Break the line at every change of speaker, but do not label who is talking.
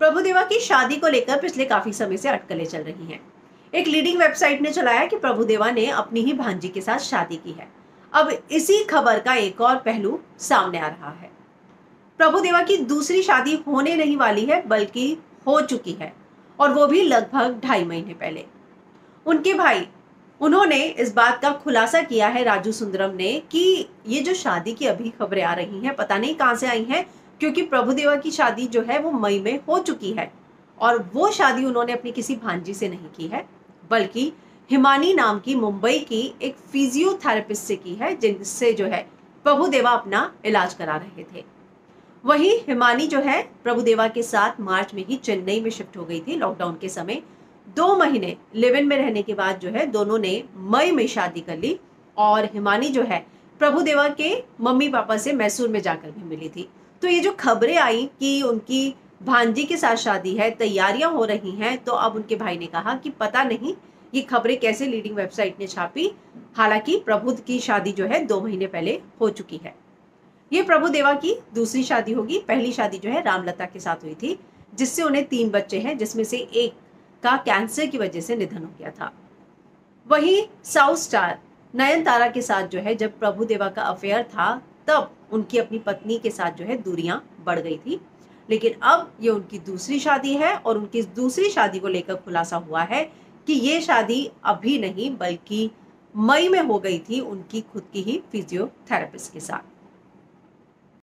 प्रभुदेवा की शादी को लेकर पिछले काफ़ी समय से अटकलें चल रही हैं। एक लीडिंग वेबसाइट ने चलाया कि प्रभुदेवा ने अपनी ही भांजी के साथ शादी की है। अब इसी खबर का एक और पहलू सामने आ रहा है। प्रभुदेवा की दूसरी शादी होने नहीं वाली है, बल्कि हो चुकी है, और वो भी लगभग ढाई महीने पहले। उनके भाई, उन्होंने इस बात का खुलासा किया है राजू सुंदरम ने कि ये जो शादी की अभी खबरें आ रही हैं, पता नहीं कहाँ से आई हैं क्योंकि प्रभुदेवा की शादी जो है वो मई में हो चुकी है और वो शादी उन्होंने अपनी किसी भांजी से नहीं की है, बल्कि हिमानी नाम की मुंबई की एक फिजियोथेरेपिस्ट से की है, जिनसे जो है प्रभुदेवा अपना इलाज करा रहे थे। वही हिमानी जो है प्रभुदेवा के साथ मार्च में ही चेन्नई में शिफ्ट हो गई थी लॉकडाउन के समय। दो महीने लिव इन में रहने के बाद जो है, दोनों ने मई में शादी कर ली और हिमानी जो है प्रभुदेवा के मम्मी पापा से मैसूर में जाकर भी मिली थी। तो ये जो खबरें आई कि उनकी भांजी के साथ शादी है, तैयारियाँ हो रही हैं तो अब उनके भाई ने कहा कि पता नहीं ये खबरें कैसे लीडिंग वेबसाइट ने छापी। हालाँकि प्रभु की शादी जो है, दो महीने पहले हो चुकी है। ये प्रभु देवा की दूसरी शादी होगी। पहली शादी जो है, रामलता के साथ हुई थी, जिससे उन्हें तीन बच्चे हैं, जिसमें से एक का कैंसर की वजह से निधन हो गया था। वहीं साउथ स्टार नयन तारा के साथ जो है, जब प्रभु देवा का अफेयर था तब उनकी अपनी पत्नी के साथ जो है दूरियाँ बढ़ गई थी। लेकिन अब ये उनकी दूसरी शादी है और उनकी दूसरी शादी को लेकर खुलासा हुआ है कि ये शादी अभी नहीं, बल्कि मई में हो गई थी उनकी खुद की ही फिजियोथेरेपिस्ट के साथ।